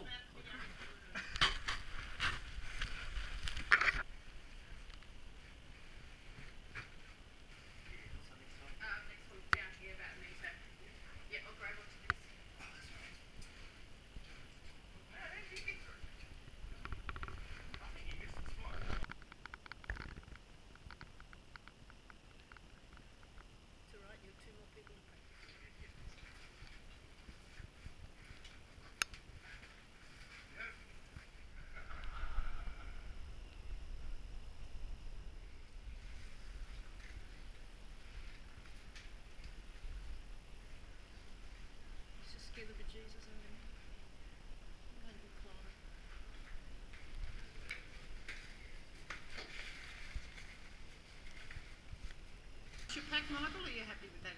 Oh, okay. Michael, are you happy with that